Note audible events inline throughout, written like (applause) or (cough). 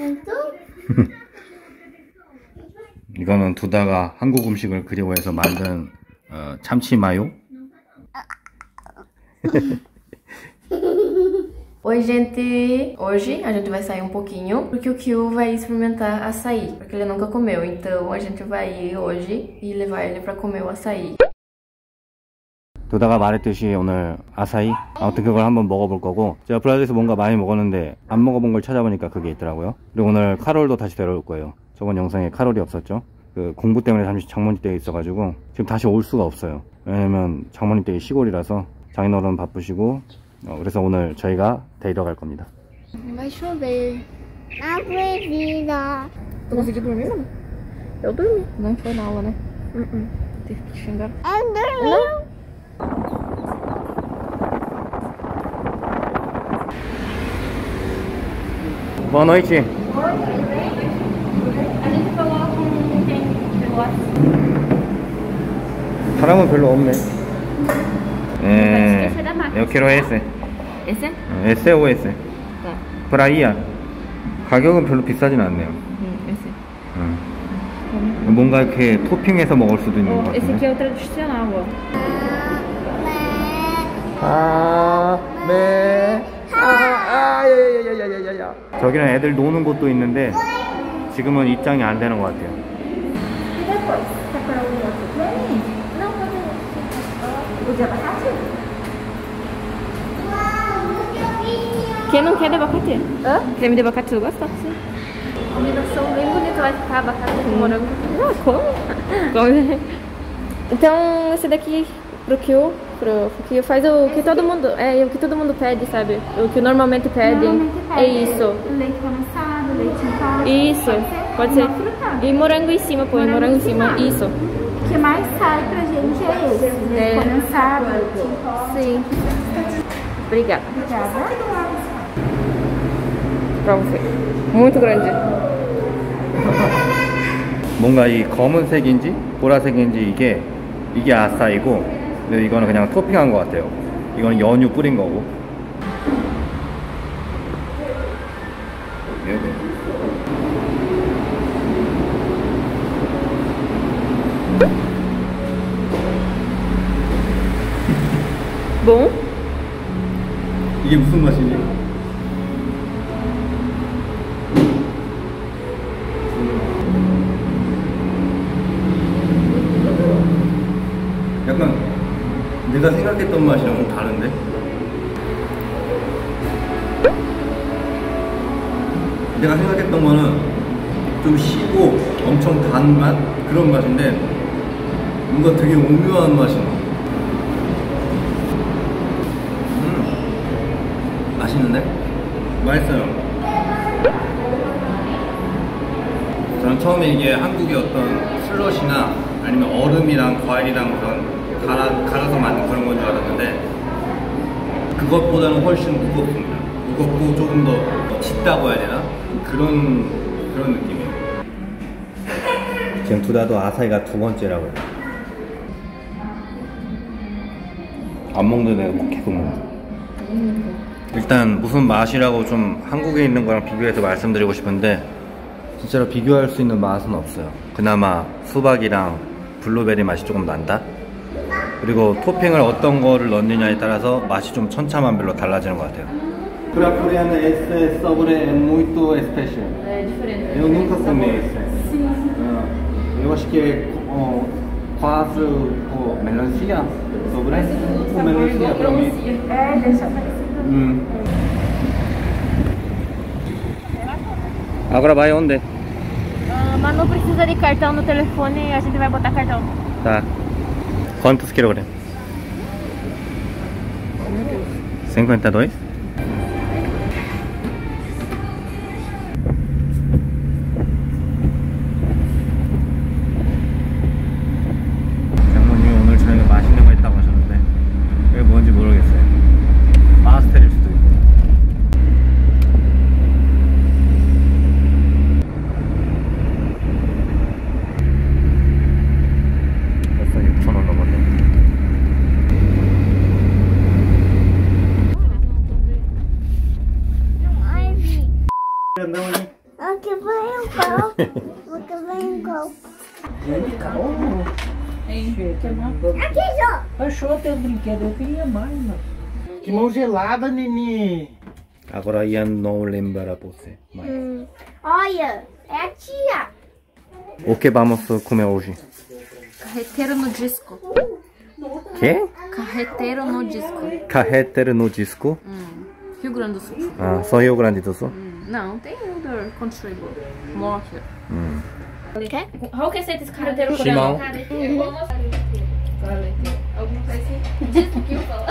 (laughs) 이거는 두다가 한국 음식을 그리워해서 만든 어, 참치 마요. (laughs) Oi, gente! Hoje a gente vai sair um pouquinho, porque o Kyu vai experimentar açaí, porque ele nunca comeu. Então a gente vai ir hoje e levar ele pra comer o açaí. 두다가 말했듯이 오늘 아사히 아무튼 그걸 한번 먹어볼 거고 제가 브라질에서 뭔가 많이 먹었는데 안 먹어본 걸 찾아보니까 그게 있더라고요 그리고 오늘 카롤도 다시 데려올 거예요 저번 영상에 카롤이 없었죠 그 공부 때문에 잠시 장모님 댁에 있어가지고 지금 다시 올 수가 없어요 왜냐면 장모님 댁이 시골이라서 장인어른 바쁘시고 어, 그래서 오늘 저희가 데리러 갈 겁니다 Vai chover. Na proibida. Tu conseguiu dormir, mano? Eu dormi. Não foi na aula, né? Uh -uh. Teve que xingar. Eu dormi. Boa noite A gente falou com quem? Pelo WhatsApp. 사람은 별로 없네 máquina. eu quero esse Esse? esse ou esse Tá. 브라이아 가격은 별로 비싸진 않네요 Hum, esse. 응. 뭔가 이렇게 토핑해서 먹을 수도 있는 것 Esse 같은데 aqui é o tradicional, ó. 아, 네. 아, 아, 야, 야, 야, 야, 야, 야, 야. 저기는 애들 노는 곳도 있는데 지금은 입장이 안 되는 것 같아요. E? Quem não quer de abacate? Hã? Creme de abacate? Sim. Combinação bem bonita, vai ficar abacate com morango. Ah, como? Come. Então, esse daqui pro Kyo, pro Kyo faz o que todo mundo, é, o que todo mundo pede, sabe? O que normalmente pede. Normalmente É pede. isso. Leite condensado, leite em pó. Isso, pode ser. Uma fruta. E morango em cima, põe morango em cima. Isso. O que mais sai pra gente é esse. Leite É. condensado, leite em pó. Sim. Obrigada. Obrigada. Pra você. Muito grande. (laughs) 뭔가 이 검은색인지 보라색인지 이게 이게 아싸이고 근데 이거는 그냥 토핑한 것 같아요. 이거는 연유 뿌린 거고. 예, 네. Bom? 이게 무슨 맛이니? 약간 내가 생각했던 맛이랑 좀 다른데? 내가 생각했던 거는 좀 시고 엄청 단 맛? 그런 맛인데 뭔가 되게 오묘한 맛이 나. 음, 맛있는데? 맛있어요. 저는 처음에 이게 한국의 어떤 슬러시나 아니면 얼음이랑 과일이랑 그런 갈아, 갈아서 만든 그런 건 줄 알았는데 그것보다는 훨씬 무겁습니다. 무겁고 조금 더 짙다고 해야 되나? 그런 그런 느낌이에요. 지금 두다도 아사히가 두 번째라고요. 안 먹는 애가 계속 먹는 일단 무슨 맛이라고 좀 한국에 있는 거랑 비교해서 말씀드리고 싶은데 진짜로 비교할 수 있는 맛은 없어요 그나마 수박이랑 블루베리 맛이 조금 난다 그리고 토핑을 어떤 거를 넣느냐에 따라서 맛이 좀 천차만별로 달라지는 것 같아요 Pra coreana esse sabor é muito especial. É diferente. Eu nunca comi esse. Ah, eu acho que é oh, quase oh, melancia. Sobre o melancia pra mim. É, deixa parecido. Hum. Agora vai onde? Ah, mas não precisa de cartão no telefone, a gente vai botar cartão. Tá. Quantos ¿Cuántos 52. 52. O copo. Aqui vem o copo. Aqui, Jô. Achou teu brinquedo, eu queria mais, mano. Que mão gelada, Nini. Agora Ian não lembra você. Mas... Olha, é a tia. O que vamos comer hoje? Carreteiro no disco. Que? Carreteiro no disco. Carreteiro no disco? Rio Grande do Sul. Ah, só Rio Grande do Sul? Não, tem outro country more here. 음. Quer? Qual que é esse carreteiro Simão. coreano? Alguma coisa assim? Diz o que eu falo.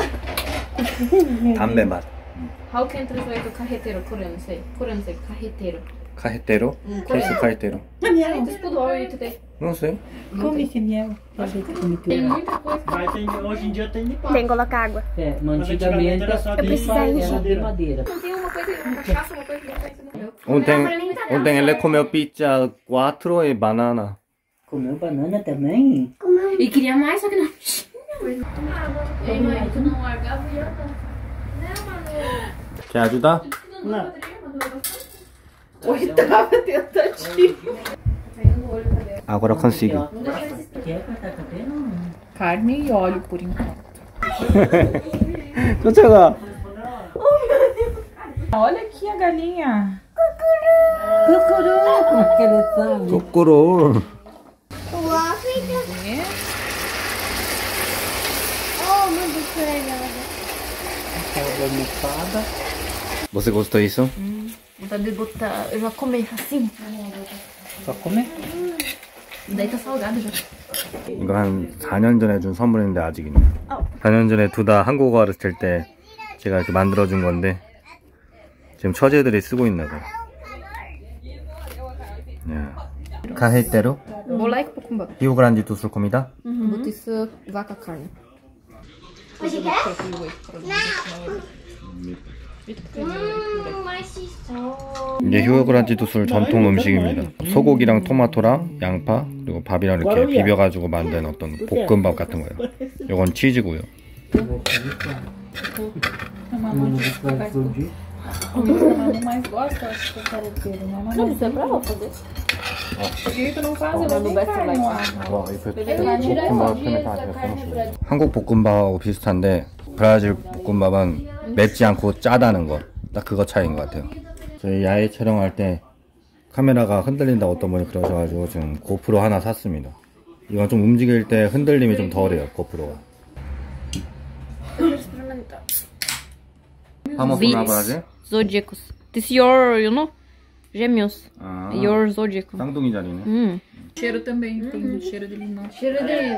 담배 맛. How can translate o carreteiro coreano? Sei. Coreano sei. Carreteiro. carreteiro? Hum, que é isso, carreteiro? Não sei. Como que é miel? Tem muita coisa. Mas tem, hoje em dia tem de pau. Tem que colocar água. É, mas antigamente era só de, de madeira. Tem uma coisa, uma cachaça, uma coisa que Ontem, ontem ele comeu pizza 4 e banana. Comeu banana também? Comeu. E queria mais, só que não tinha. Ei, mãe, tu não largava e eu não. Quer ajudar? Não. Oitava tentativa. Agora eu consigo. Carne e óleo por enquanto. Tudo Olha aqui a galinha. Cucuru. Cucuru. Sangue. É Cucuru. O África. Oh, muito legal. Aquela almofada. Você gostou disso? Hum. Vontade de botar. Eu já comi assim. Só comer. Daí tá salgado já. 이거 한 4년 전에 준 선물인데 아직 있네. 4년 전에 둘 다 한국어 가르칠 때 제가 이렇게 만들어준 건데 지금 처제들이 쓰고 있나 봐요. 예. 카헤테로 Moleque pro kumba. Rio Grande do Sul comida? Bota isso, vaca carne. Você quer? Hum, 맛있 어. 이제 휴그란지 도술 전통 음식입니다. 소고기랑 토마토랑 양파 그리고 밥이랑 이렇게 비벼가지고 만든 어떤 볶음밥 같은 거예요. 이건 치즈고요. Mamãe mais gosta, acho que? Mamãe, Isso é pra fazer. que não faz? Não carne lá. 한국 볶음밥하고 비슷한데 브라질 볶음밥은 맵지 않고 짜다는 거. 딱 그거 차이인 것 같아요. 저희 야외 촬영할 때 카메라가 흔들린다 어떤 분이 그러셔가지고 지금 고프로 하나 샀습니다. 이건 좀 움직일 때 흔들림이 좀 덜해요, 고프로가. Vamos comer Brasil? Zodíacos. This your, you know? Gêmeos. 아, Your zodíaco. 쌍둥이 자리네. Hum. Cheiro também, tem cheiro de limão. Cheiro de...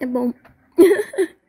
É bom. (laughs)